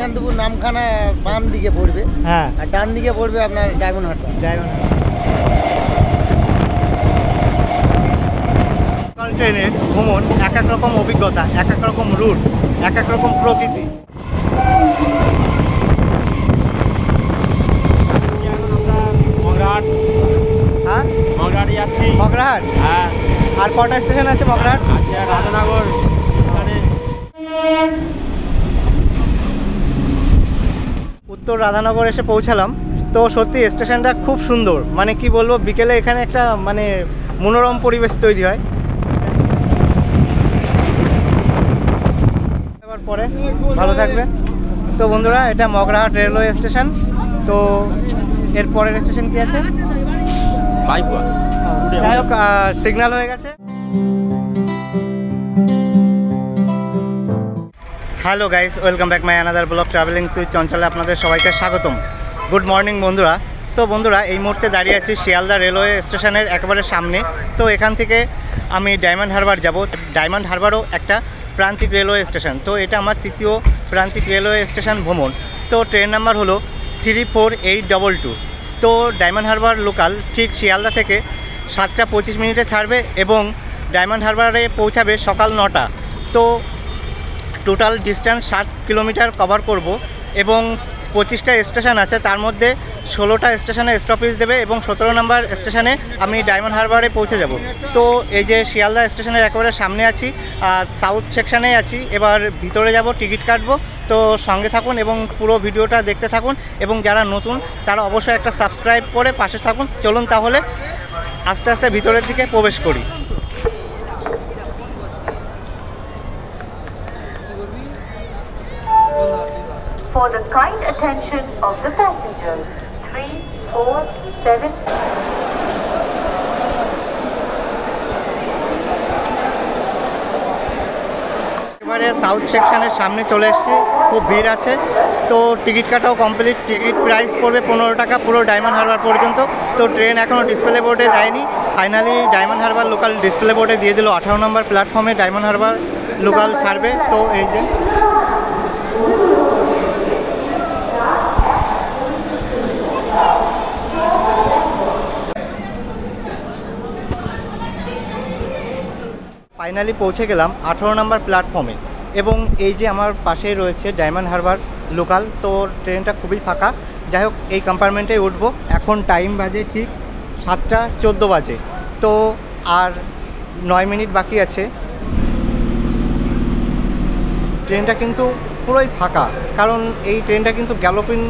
রানীকান্তপুর নামখানা বাম দিকে পড়বে। হ্যাঁ। আর ডান দিকে পড়বে আপনার ডায়মন্ড হাটটা ডায়মন্ড ট্রেনে ভ্রমণ এক এক রকম অভিজ্ঞতা এক এক রকম রুট এক এক রকম প্রকৃতি। হ্যাঁ? মগরাহাটে যাচ্ছি। মগরাহাট? হ্যাঁ। আর কটা স্টেশন আছে মগরাহাট? আছে রাধানগর স্থানে। উত্তর রাধানগর এসে পৌঁছালাম। তো সত্যি স্টেশনটা খুব সুন্দর। মানে কি বলব বিকেলে এখানে একটা মানে মনোরম পরিবেশ তৈরি হয়। এবার পরে ভালো থাকবে। তো বন্ধুরা এটা মগরাহাট রেলওয়ে স্টেশন। তো এর পরের স্টেশন কি আছে? যাই হোক সিগন্যাল হয়ে গেছে। Hello guys welcome back my another blog travelling switch চঞ্চলে আপনাদের সবাইকে স্বাগতম। গুড মর্নিং বন্ধুরা। তো বন্ধুরা, এই মুহূর্তে দাঁড়িয়ে আছি শিয়ালদা রেলওয়ে স্টেশনের একেবারে সামনে। তো এখান থেকে আমি ডায়মন্ড হারবার যাব। ডায়মন্ড হারবারও একটা প্রান্তিক রেলওয়ে স্টেশন। তো এটা আমার তৃতীয় প্রান্তিক রেলওয়ে স্টেশন ভ্রমণ। তো ট্রেন নাম্বার হলো three four eight double two তো ডায়মন্ড হারবার লোকাল ঠিক শিয়ালদা থেকে সাতটা পঁচিশ মিনিটে ছাড়বে এবং ডায়মন্ড হারবারে পৌঁছাবে সকাল নটা। তো টোটাল ডিস্টেন্স ষাট কিলোমিটার কভার করব এবং পঁচিশটা স্টেশন আছে, তার মধ্যে ষোলোটা স্টেশনে স্টপেজ দেবে এবং সতেরো নম্বর স্টেশনে আমি ডায়মন্ড হারবারে পৌঁছে যাব। তো এই যে শিয়ালদা স্টেশনের একেবারে সামনে আছি, আর সাউথ সেকশানেই আছি, এবার ভিতরে যাব, টিকিট কাটবো। তো সঙ্গে থাকুন এবং পুরো ভিডিওটা দেখতে থাকুন এবং যারা নতুন, তারা অবশ্যই একটা সাবস্ক্রাইব করে পাশে থাকুন। চলুন তাহলে আস্তে আস্তে ভিতরের দিকে প্রবেশ করি। Attention of the passengers, three, four, seven. এবারে সাউথ সেকশনের সামনে চলে এসেছি। খুব ভিড় আছে। তো টিকিট কাটাও কমপ্লিট। টিকিট প্রাইস পড়বে পনেরো টাকা পুরো ডায়মন্ড হারবার পর্যন্ত। তো ট্রেন এখনও ডিসপ্লে বোর্ডে দেয়নি। Finally Diamond Harbour local display বোর্ডে দিয়ে দিল আঠারো নম্বর প্ল্যাটফর্মে ডায়মন্ড হারবার লোকাল ছাড়বে। তো এই যে ফাইনালি পৌঁছে গেলাম আঠেরো নম্বর প্ল্যাটফর্মে। এবং এই যে আমার পাশেই রয়েছে ডায়মন্ড হারবার লোকাল, তো ট্রেনটা খুবই ফাঁকা। যাই হোক, এই কম্পার্টমেন্টে উঠবো। এখন টাইম বাজে ঠিক সাতটা চোদ্দ বাজে। তো আর নয় মিনিট বাকি আছে। ট্রেনটা কিন্তু পুরোই ফাঁকা। কারণ এই ট্রেনটা কিন্তু গ্যালোপিন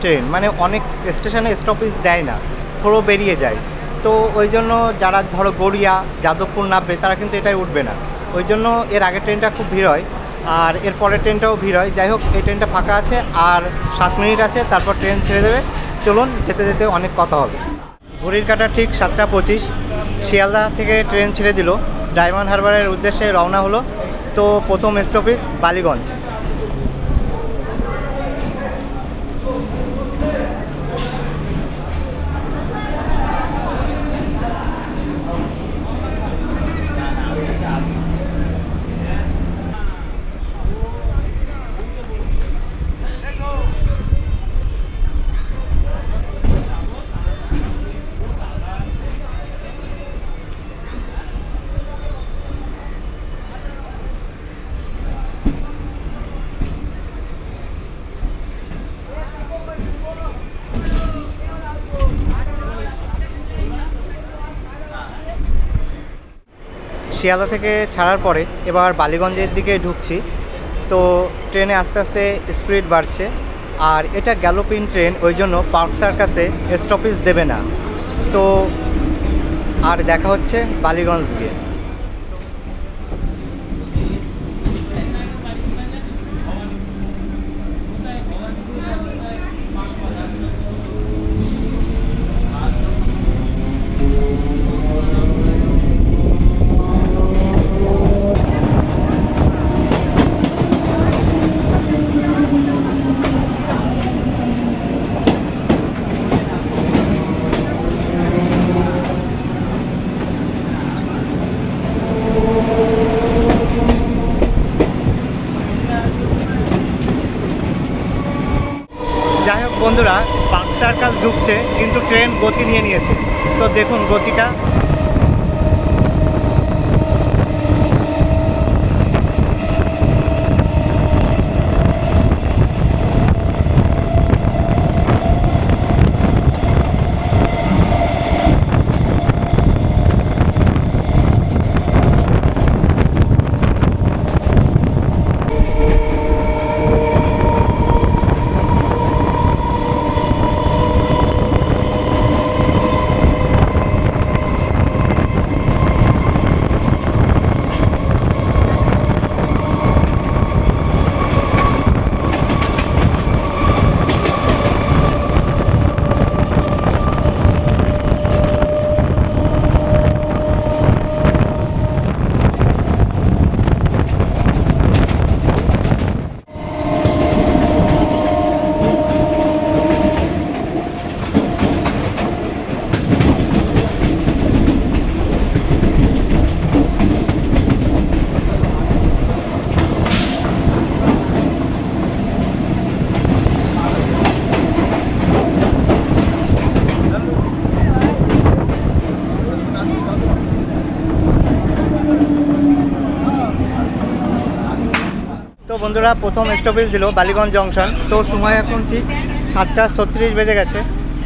ট্রেন মানে অনেক স্টেশনে স্টপেজ দেয় না। থ্রো বেরিয়ে যায়। তো ওই জন্য যারা ধরো গড়িয়া, যাদবপুর নামবে, তারা কিন্তু এটাই উঠবে না। ওই জন্য এর আগের ট্রেনটা খুব ভিড় হয়। আর এর পরের ট্রেনটাও ভিড় হয়। যাই হোক, এই ট্রেনটা ফাঁকা আছে আর সাত মিনিট আছে, তারপর ট্রেন ছেড়ে দেবে। চলুন, যেতে যেতে অনেক কথা হবে। ঘড়ির কাটা ঠিক সাতটা পঁচিশ। শিয়ালদা থেকে ট্রেন ছেড়ে দিল। ডায়মন্ড হারবারের উদ্দেশ্যে রওনা হলো। তো প্রথম স্টপেজ বালিগঞ্জ। শিয়ালদা থেকে ছাড়ার পরে এবার বালিগঞ্জের দিকে ঢুকছি। তো ট্রেনে আস্তে আস্তে স্পিড বাড়ছে আর এটা গ্যালোপিন ট্রেন, ওই জন্য পার্ক সার্কাসে স্টপেজ দেবে না। তো আর দেখা হচ্ছে বালিগঞ্জ গিয়ে ঢুকছে কিন্তু ট্রেন গতি নিয়ে নিয়েছে। তো দেখুন গতিটা বন্ধুরা, প্রথম স্টপেজ দিল বালিগঞ্জ জংশন তো সময় এখন ঠিক সাতটা ছত্রিশ বেজে গেছে।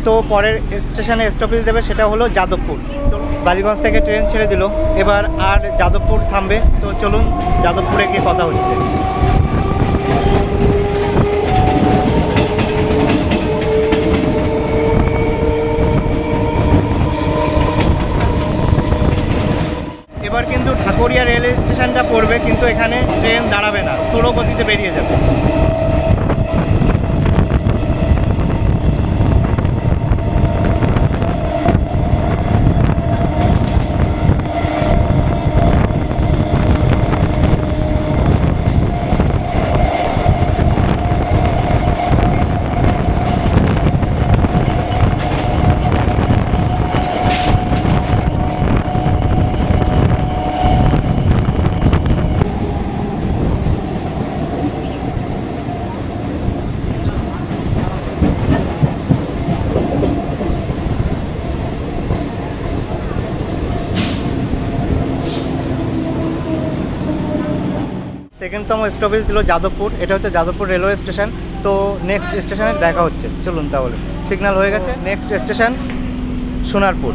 তো পরের স্টেশনে স্টপেজ দেবে সেটা হলো যাদবপুর। বালিগঞ্জ থেকে ট্রেন ছেড়ে দিল। এবার আর যাদবপুর থামবে। তো চলুন যাদবপুরে গিয়ে কথা হচ্ছে এবার কিন্তু ঠাকুরিয়া রেল স্টেশনটা পড়বে কিন্তু এখানে ট্রেন দাঁড়াবে না থোড়ো গতিতে বেরিয়ে যাবে সেকেন্ডতম স্টপেজ দিল যাদবপুর, এটা হচ্ছে যাদবপুর রেলওয়ে স্টেশন তো নেক্সট স্টেশনে দেখা হচ্ছে। চলুন তাহলে সিগন্যাল হয়ে গেছে। Next station Sonarpur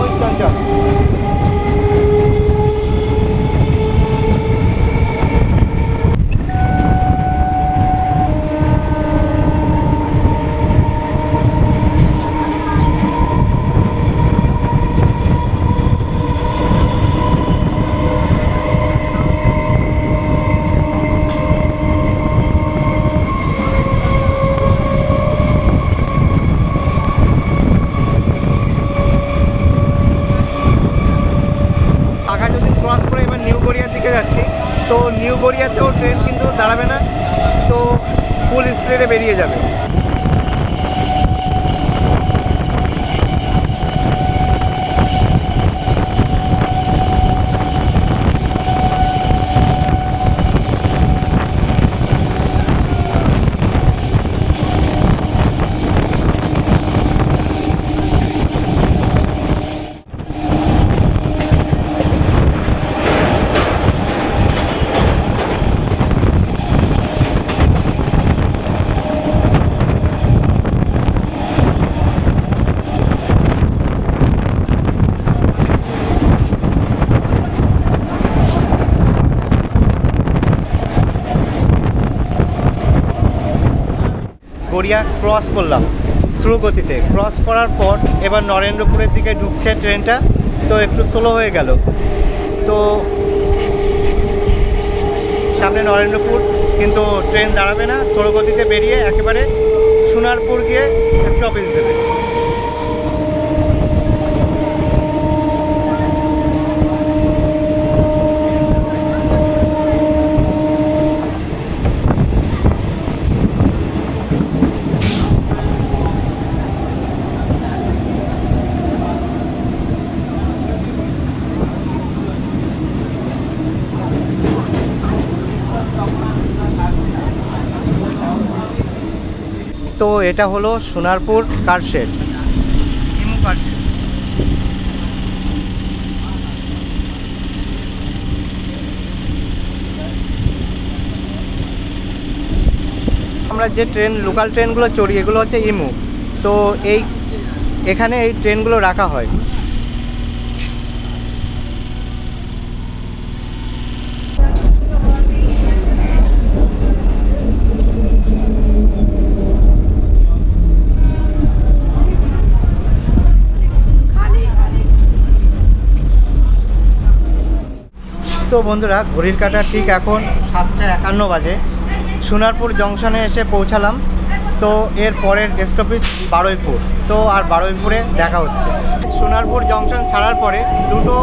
with Chanchal আঘা যদি ক্রস করে এবার নিউ গড়িয়ার দিকে যাচ্ছি তো নিউ গড়িয়াতেও ট্রেন কিন্তু দাঁড়াবে না তো ফুল স্পিডে বেরিয়ে যাবে গড়িয়া ক্রস করলাম। থ্রু গতিতে। ক্রস করার পর এবার নরেন্দ্রপুরের দিকে ঢুকছে ট্রেনটা, তো একটু স্লো হয়ে গেল। তো সামনে নরেন্দ্রপুর, কিন্তু ট্রেন দাঁড়াবে না। থ্রু গতিতে বেরিয়ে একেবারে সোনারপুর গিয়ে স্টপেজ দেবে। তো এটা হলো সোনারপুর কারশেড আমরা যে ট্রেন লোকাল ট্রেনগুলো চড়ি এগুলো হচ্ছে ইমু। তো এই এখানে এই ট্রেনগুলো রাখা হয়। তো বন্ধুরা, ঘড়ির কাটা ঠিক এখন সাতটা একান্ন বাজে। সোনারপুর জংশনে এসে পৌঁছালাম। তো এর পরের স্টপেজ বারুইপুর। তো আর বারুইপুরে দেখা হচ্ছে। সোনারপুর জংশন ছাড়ার পরে দুটো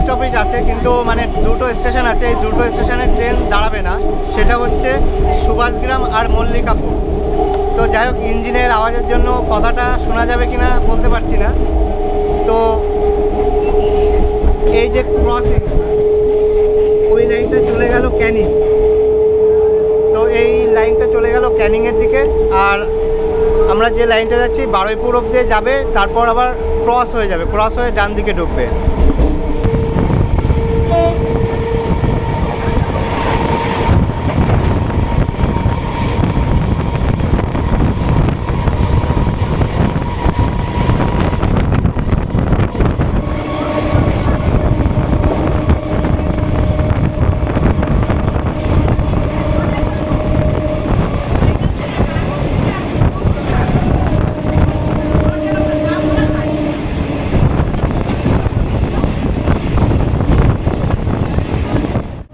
স্টপেজ আছে, কিন্তু মানে দুটো স্টেশন আছে। এই দুটো স্টেশনে ট্রেন দাঁড়াবে না। সেটা হচ্ছে সুভাষগ্রাম আর মল্লিকাপুর। তো যাই হোক, ইঞ্জিনের আওয়াজের জন্য কথাটা শোনা যাবে কিনা বলতে পারছি না। তো এই যে ক্রসিং লাইনটা চলে গেল ক্যানিং। তো এই লাইনটা চলে গেল ক্যানিংয়ের দিকে, আর আমরা যে লাইনটা যাচ্ছি, বারুইপুর অব্দি যাবে, তারপর আবার ক্রস হয়ে যাবে ক্রস হয়ে ডান দিকে ঢুকবে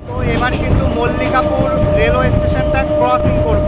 তো এবার কিন্তু মল্লিকাপুর রেলওয়ে স্টেশনটা ক্রসিং করব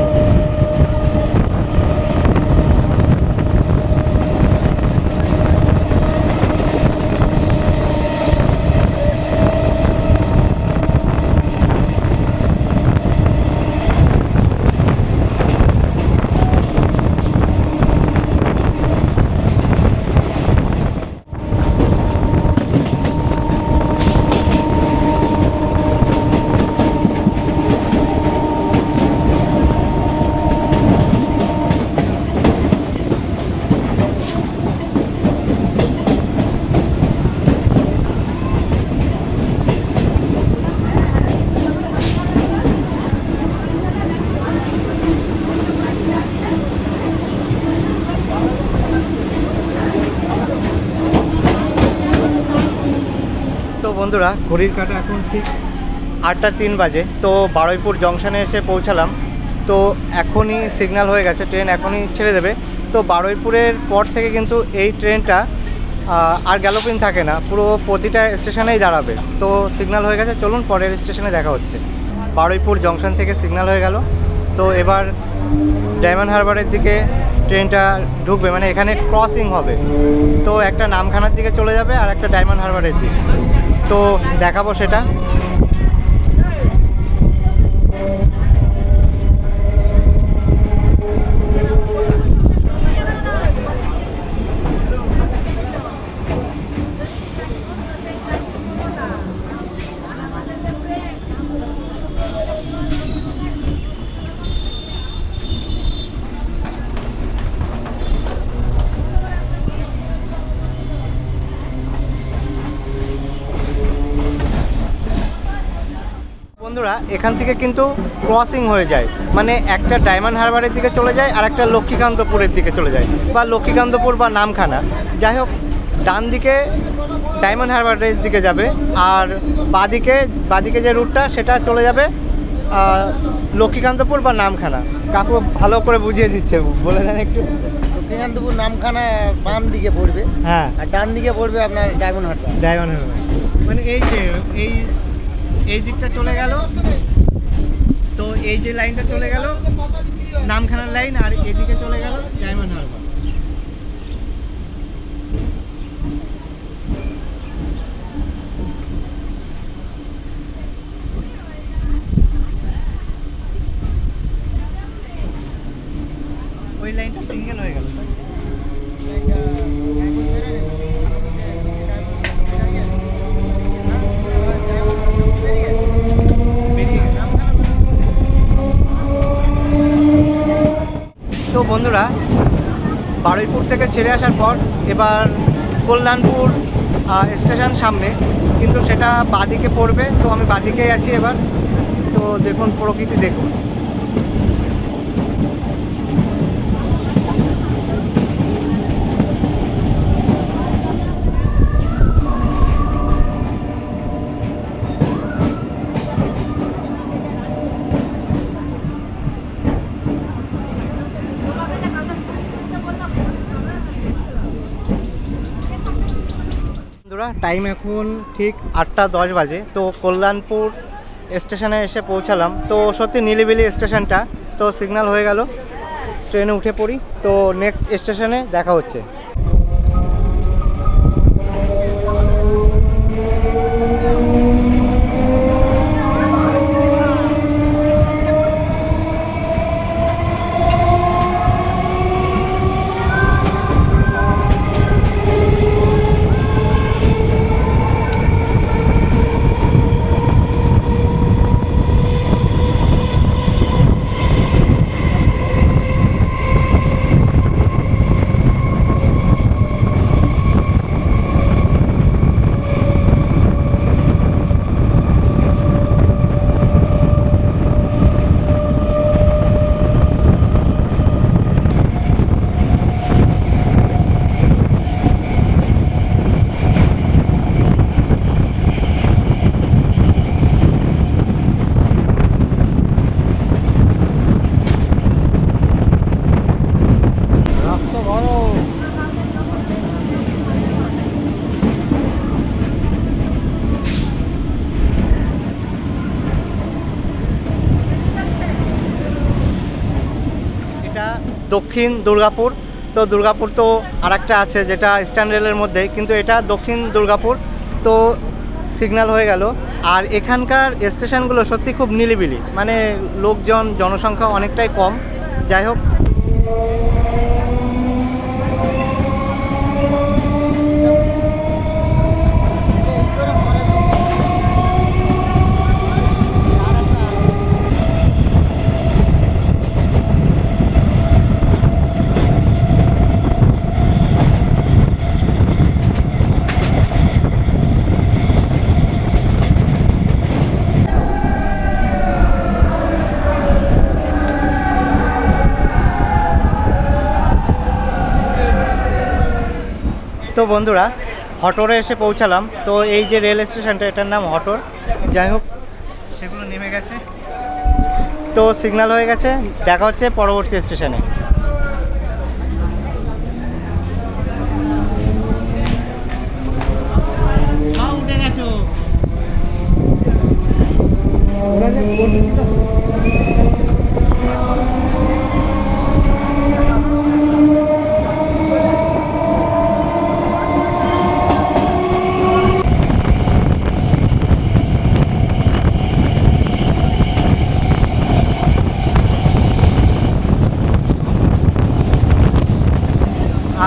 তো বন্ধুরা ঘড়ির কাটা এখন ঠিক আটটা তিন বাজে তো বারুইপুর জংশনে এসে পৌঁছালাম। তো এখনই সিগন্যাল হয়ে গেছে ট্রেন এখনই ছেড়ে দেবে। তো বারুইপুরের পর থেকে কিন্তু এই ট্রেনটা আর গ্যালোপিন থাকে না পুরো প্রতিটা স্টেশনেই দাঁড়াবে। তো সিগন্যাল হয়ে গেছে চলুন পরের স্টেশনে দেখা হচ্ছে। বারুইপুর জংশন থেকে সিগন্যাল হয়ে গেল। তো এবার ডায়মন্ড হারবারের দিকে ট্রেনটা ঢুকবে মানে এখানে ক্রসিং হবে। তো একটা নামখানার দিকে চলে যাবে আর একটা ডায়মন্ড হারবারের দিকে। তো দেখাবো সেটা। এখান থেকে কিন্তু ক্রসিং হয়ে যায়। মানে একটা ডায়মন্ড হারবারের দিকে চলে যায় আর একটা লক্ষ্মীকান্তপুরের দিকে চলে যায়। বা লক্ষ্মীকান্তপুর বা নামখানা যাই হোক ডান দিকে ডায়মন্ড হারবারের দিকে যাবে আর বাদিকে বাদিকে যে রুটটা সেটা চলে যাবে লক্ষ্মীকান্তপুর বা নামখানা কাকু ভালো করে বুঝিয়ে দিচ্ছে বলে দেন একটু। লক্ষ্মীকান্তপুর নামখানা বাম দিকে পড়বে হ্যাঁ। আর ডান দিকে পড়বে আপনার ডায়মন্ড হাটটা ডায়মন্ড হারবার মানে এই যে এই এই দিকটা চলে গেল। তো এই যে লাইনটা চলে গেল, নামখানার লাইন, আর এদিকে চলে গেল ডায়মন্ড হারবার। ওই লাইনটা সিঙ্গেল হয়ে গেল। বন্ধুরা, বারুইপুর থেকে ছেড়ে আসার পর এবার কল্যাণপুর স্টেশন সামনে। কিন্তু সেটা বাদিকে পড়বে, তো আমি বাদিকেই আছি এবার। তো দেখুন, প্রকৃতি দেখুন। বন্ধুরা টাইম এখন ঠিক আটটা দশ বাজে। তো কল্যাণপুর স্টেশনে এসে পৌঁছালাম। তো সত্যি নীলিবিলি স্টেশনটা। তো সিগন্যাল হয়ে গেল। ট্রেনে উঠে পড়ি। তো নেক্সট স্টেশনে দেখা হচ্ছে এটা দক্ষিণ দুর্গাপুর। তো দুর্গাপুর তো আরেকটা আছে যেটা স্ট্যান্ড রেলের মধ্যে, কিন্তু এটা দক্ষিণ দুর্গাপুর। তো সিগন্যাল হয়ে গেল। আর এখানকার স্টেশনগুলো সত্যি খুব নিলিবিলি। মানে লোকজন, জনসংখ্যা অনেকটাই কম। যাই হোক তো বন্ধুরা, হটরে এসে পৌঁছালাম। তো এই যে রেল স্টেশনটা, এটার নাম হটর। যাই হোক, সেগুলো নেমে গেছে। তো সিগনাল হয়ে গেছে। দেখা হচ্ছে পরবর্তী স্টেশনে উঠে গেছো ওরা যে করছিল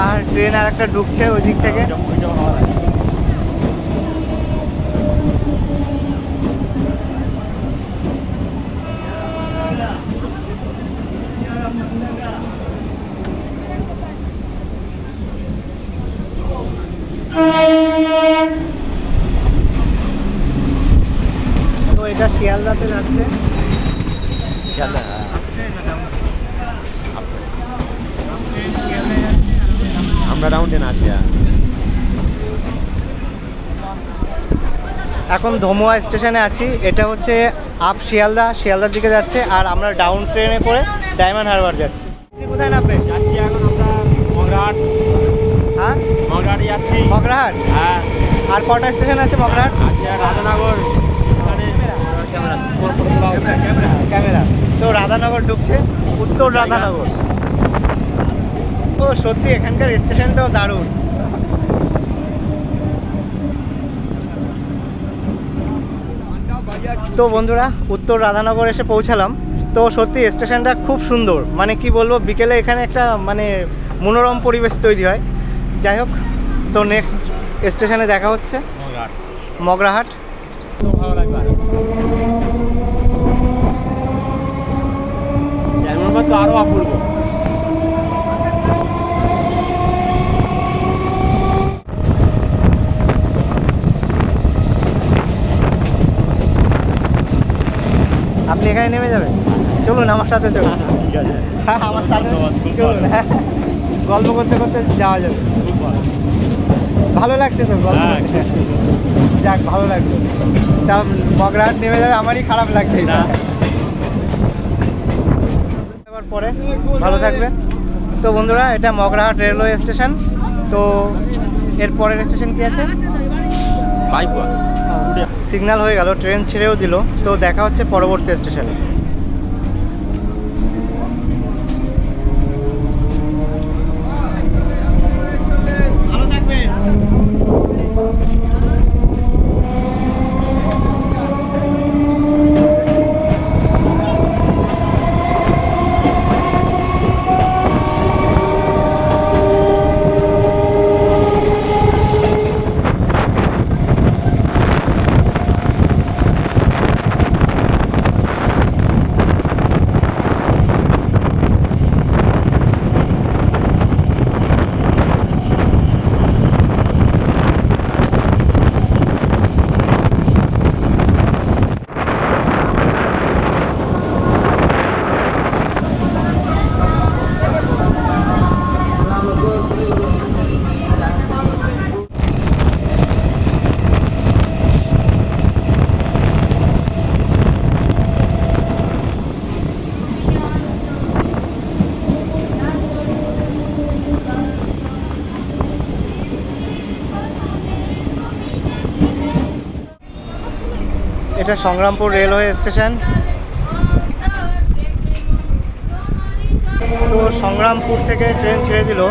আর ট্রেন আর একটা ঢুকছে ওই দিক থেকে। তো এটা শিয়ালদাতে যাচ্ছে। আমরা রাউন্ডে না আছি এখন ধমুয়া স্টেশনে আছি। এটা হচ্ছে আপ শিয়ালদা শিয়ালদার দিকে যাচ্ছে আর আমরা ডাউন ট্রেনে করে ডায়মন্ড হারবার যাচ্ছি। কোথায় নামবে যাচ্ছি এখন আমরা মগরাহাট। হ্যাঁ? মগরাহাটে যাচ্ছি। মগরাহাট? হ্যাঁ। আর কটা স্টেশন আছে মগরাহাট? আছি আর রাধানগর ক্যামেরা। তো রাধানগর ঢুকছে। উত্তর রাধানগর। ও সত্যি এখানকার স্টেশনটাও দারুণ। তো বন্ধুরা উত্তর রাধানগর এসে পৌঁছালাম। তো সত্যি স্টেশনটা খুব সুন্দর। মানে কি বলব বিকেলে এখানে একটা মানে মনোরম পরিবেশ তৈরি হয়। যাই হোক তো নেক্সট স্টেশনে দেখা হচ্ছে। মগরাহাট। ভালো লাগবে আরও অপূর্ব। এখানে নেমে যাবে। চলুন আমার সাথে চলুন। হ্যাঁ আমার সাথে চলুন। হ্যাঁ গল্প করতে করতে যাওয়া যাবে। ভালো। লাগছে তো গল্প হ্যাঁ? যাক ভালো লাগল। তা বগরাহাট নেমে যাবে আমারই খারাপ লাগছে। না। পরে। ভালো থাকবে তো বন্ধুরা এটা মগরাহাট রেলওয়ে স্টেশন। তো এর পরের স্টেশন কি আছে? বাইপুয়া সিগন্যাল হয়ে গেল ট্রেন ছেড়েও দিল। তো দেখা হচ্ছে পরবর্তী স্টেশনে এটা সংগ্রামপুর রেলওয়ে স্টেশন। তো সংগ্রামপুর থেকে ট্রেন ছেড়ে দিল।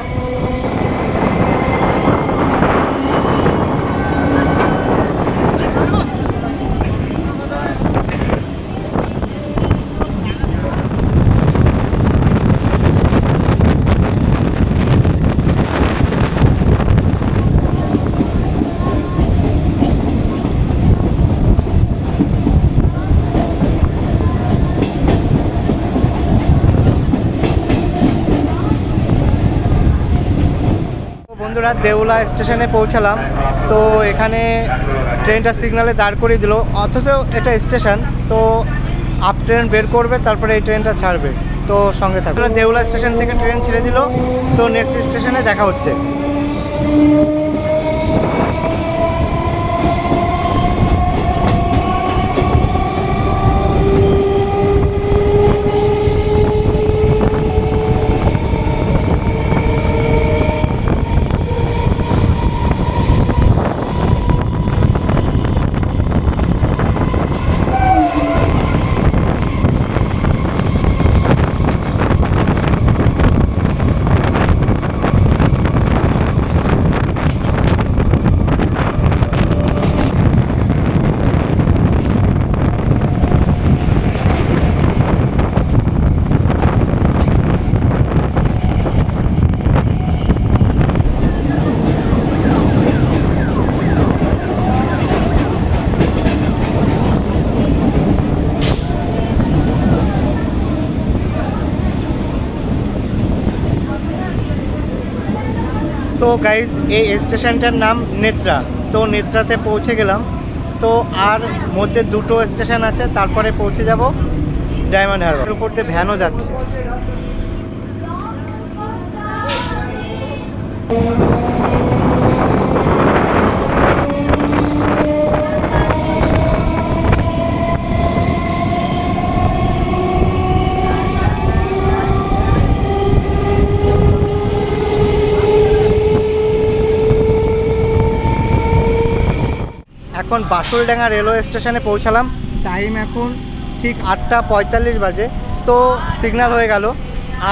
বন্ধুরা দেউলা স্টেশনে পৌঁছালাম। তো এখানে ট্রেনটা সিগনালে দাঁড় করিয়ে দিল। অথচ এটা স্টেশন, তো আপ ট্রেন বের করবে, তারপরে এই ট্রেনটা ছাড়বে। তো সঙ্গে থাকবে দেউলা স্টেশন থেকে ট্রেন ছেড়ে দিল। তো নেক্সট স্টেশনে দেখা হচ্ছে। তো গাইস এই স্টেশনটার নাম নেত্রা। তো নেত্রাতে পৌঁছে গেলাম। তো আর মধ্যে দুটো স্টেশন আছে, তারপরে পৌঁছে যাব ডায়মন্ড হারবার। উপর দিয়ে ভ্যানও যাচ্ছে। এখন বাসুলডাঙ্গা রেলওয়ে স্টেশনে পৌঁছালাম। টাইম এখন ঠিক আটটা পঁয়তাল্লিশ বাজে। তো সিগন্যাল হয়ে গেল।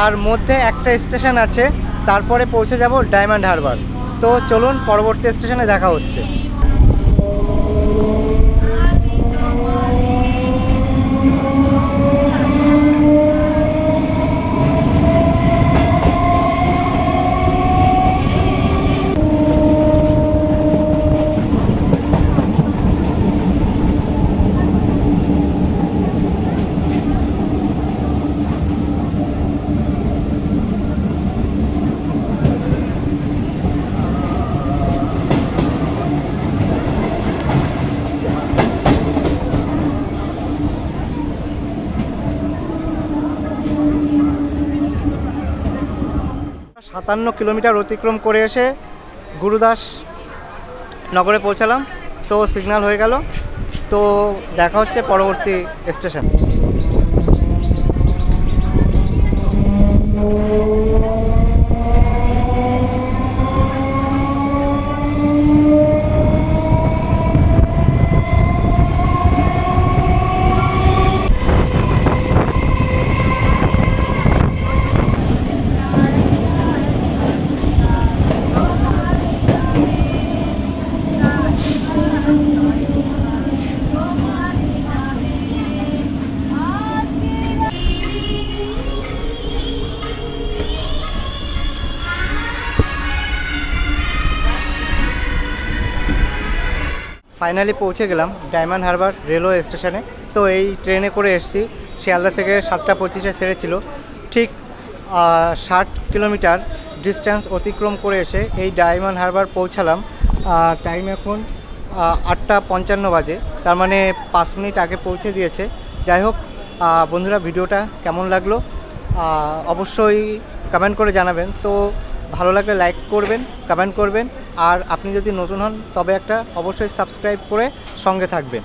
আর মধ্যে একটা স্টেশন আছে, তারপরে পৌঁছে যাব ডায়মন্ড হারবার। তো চলুন পরবর্তী স্টেশনে দেখা হচ্ছে। সাতান্ন কিলোমিটার অতিক্রম করে এসে গুরুদাস নগরে পৌঁছালাম। তো সিগন্যাল হয়ে গেল। তো দেখা হচ্ছে পরবর্তী স্টেশন ফাইনালি পৌঁছে গেলাম ডায়মন্ড হারবার রেলওয়ে স্টেশনে। তো এই ট্রেনে করে এসেছি। শিয়ালদা থেকে সাতটা পঁচিশে ছেড়েছিল। ঠিক ষাট কিলোমিটার ডিস্টেন্স অতিক্রম করে এসে এই ডায়মন্ড হারবার পৌঁছালাম। টাইম এখন আটটা পঞ্চান্ন বাজে। তার মানে পাঁচ মিনিট আগে পৌঁছে দিয়েছে। যাই হোক বন্ধুরা, ভিডিওটা কেমন লাগল? অবশ্যই কমেন্ট করে জানাবেন। তো ভালো লাগলে লাইক করবেন কমেন্ট করবেন, আর আপনি যদি নতুন হন, তবে একটা অবশ্যই সাবস্ক্রাইব করে সঙ্গে থাকবেন।